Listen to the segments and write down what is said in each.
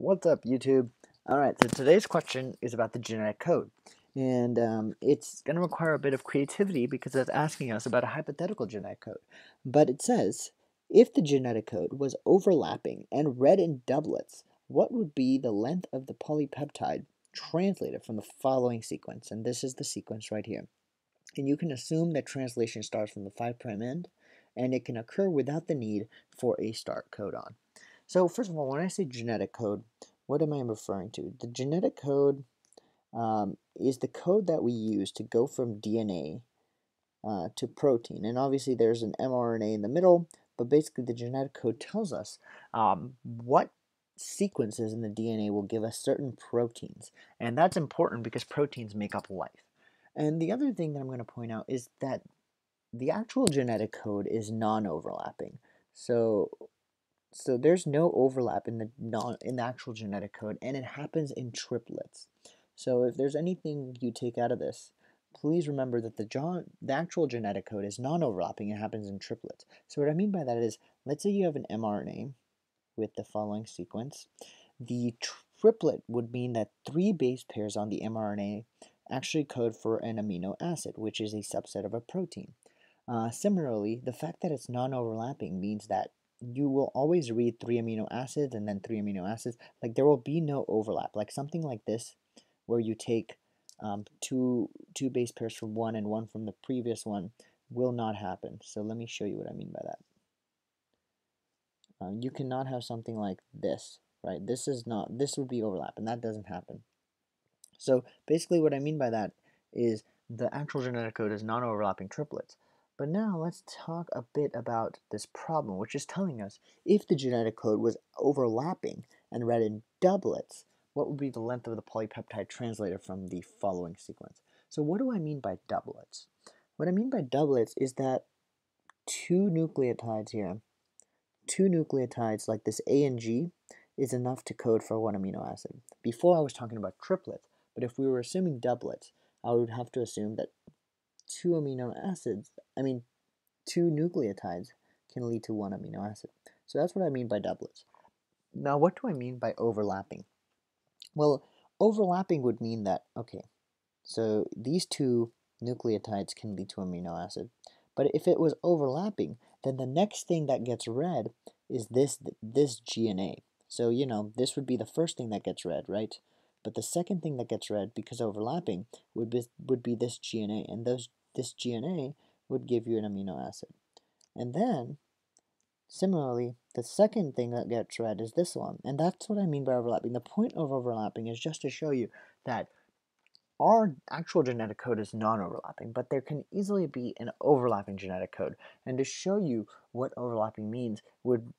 What's up, YouTube? Alright, so today's question is about the genetic code. And um, it's going to require a bit of creativity because it's asking us about a hypothetical genetic code. But it says, if the genetic code was overlapping and read in doublets, what would be the length of the polypeptide translated from the following sequence? And this is the sequence right here. And you can assume that translation starts from the 5' end, and it can occur without the need for a start codon. So first of all, when I say genetic code, what am I referring to? The genetic code um, is the code that we use to go from DNA uh, to protein. And obviously there's an mRNA in the middle, but basically the genetic code tells us um, what sequences in the DNA will give us certain proteins. And that's important because proteins make up life. And the other thing that I'm going to point out is that the actual genetic code is non-overlapping. So so there's no overlap in the non in the actual genetic code and it happens in triplets. So if there's anything you take out of this, please remember that the, John, the actual genetic code is non-overlapping and happens in triplets. So what I mean by that is, let's say you have an mRNA with the following sequence. The triplet would mean that three base pairs on the mRNA actually code for an amino acid, which is a subset of a protein. Uh, similarly, the fact that it's non-overlapping means that you will always read three amino acids and then three amino acids. Like there will be no overlap. Like something like this, where you take um, two two base pairs from one and one from the previous one, will not happen. So let me show you what I mean by that. Um, you cannot have something like this, right? This is not. This would be overlap, and that doesn't happen. So basically, what I mean by that is the actual genetic code is non-overlapping triplets. But now let's talk a bit about this problem, which is telling us if the genetic code was overlapping and read in doublets, what would be the length of the polypeptide translated from the following sequence? So what do I mean by doublets? What I mean by doublets is that two nucleotides here, two nucleotides like this A and G, is enough to code for one amino acid. Before I was talking about triplets, but if we were assuming doublets, I would have to assume that two amino acids, I mean, two nucleotides can lead to one amino acid. So that's what I mean by doublets. Now, what do I mean by overlapping? Well, overlapping would mean that, okay, so these two nucleotides can lead to amino acid. But if it was overlapping, then the next thing that gets read is this, this GNA. So, you know, this would be the first thing that gets read, right? But the second thing that gets read, because overlapping, would be, would be this GNA. And those this GNA would give you an amino acid. And then, similarly, the second thing that gets read is this one. And that's what I mean by overlapping. The point of overlapping is just to show you that our actual genetic code is non-overlapping, but there can easily be an overlapping genetic code. And to show you what overlapping means would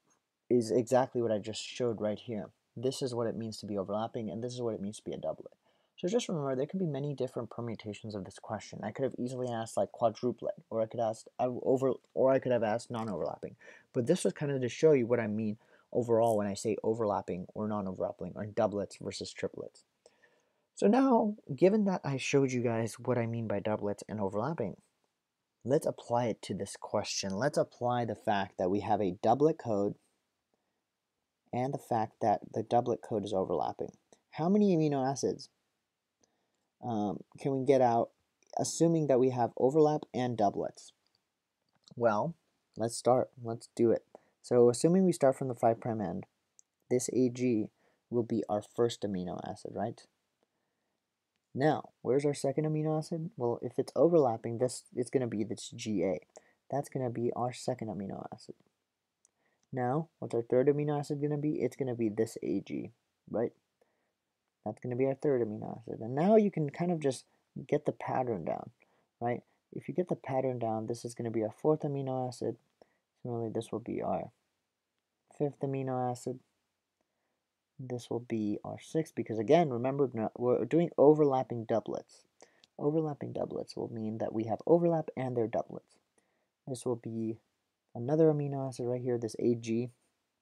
is exactly what I just showed right here. This is what it means to be overlapping, and this is what it means to be a doublet. So just remember, there could be many different permutations of this question. I could have easily asked like quadruplet, or I could ask over, or I could have asked non-overlapping. But this was kind of to show you what I mean overall when I say overlapping or non-overlapping, or doublets versus triplets. So now, given that I showed you guys what I mean by doublets and overlapping, let's apply it to this question. Let's apply the fact that we have a doublet code and the fact that the doublet code is overlapping. How many amino acids um, can we get out, assuming that we have overlap and doublets? Well, let's start. Let's do it. So assuming we start from the 5' end, this AG will be our first amino acid, right? Now, where's our second amino acid? Well, if it's overlapping, this it's going to be this GA. That's going to be our second amino acid. Now, what's our third amino acid going to be? It's going to be this AG, right? That's going to be our third amino acid. And now you can kind of just get the pattern down, right? If you get the pattern down, this is going to be our fourth amino acid. Similarly, this will be our fifth amino acid. This will be our sixth, because again, remember, we're doing overlapping doublets. Overlapping doublets will mean that we have overlap and their doublets. This will be another amino acid right here, this AG.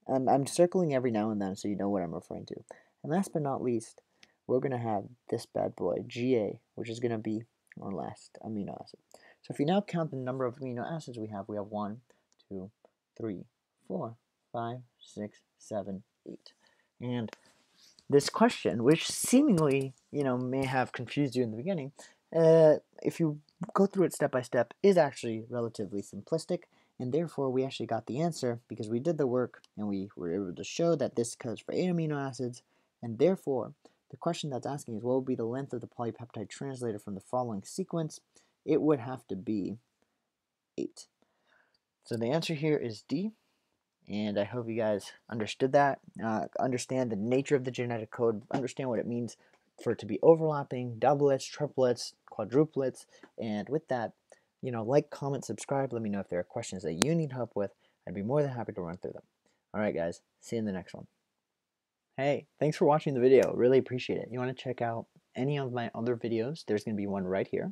I'm, I'm circling every now and then so you know what I'm referring to. And last but not least, we're going to have this bad boy, GA, which is going to be our last amino acid. So if you now count the number of amino acids we have, we have 1, 2, 3, 4, 5, 6, 7, 8. And this question, which seemingly, you know, may have confused you in the beginning, uh, if you go through it step by step, is actually relatively simplistic, and therefore we actually got the answer because we did the work and we were able to show that this codes for eight amino acids, and therefore the question that's asking is what would be the length of the polypeptide translator from the following sequence? It would have to be 8. So the answer here is D, and I hope you guys understood that, uh, understand the nature of the genetic code, understand what it means for it to be overlapping, doublets, triplets, quadruplets, and with that, you know, like, comment, subscribe, let me know if there are questions that you need help with. I'd be more than happy to run through them. Alright guys, see you in the next one. Hey, thanks for watching the video, really appreciate it. You want to check out any of my other videos, there's going to be one right here,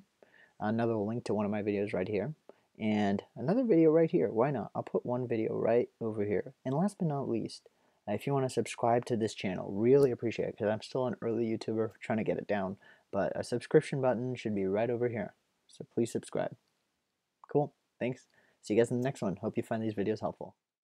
another link to one of my videos right here, and another video right here. Why not? I'll put one video right over here. And last but not least, if you want to subscribe to this channel, really appreciate it because I'm still an early YouTuber trying to get it down. But a subscription button should be right over here. So please subscribe. Cool. Thanks. See you guys in the next one. Hope you find these videos helpful.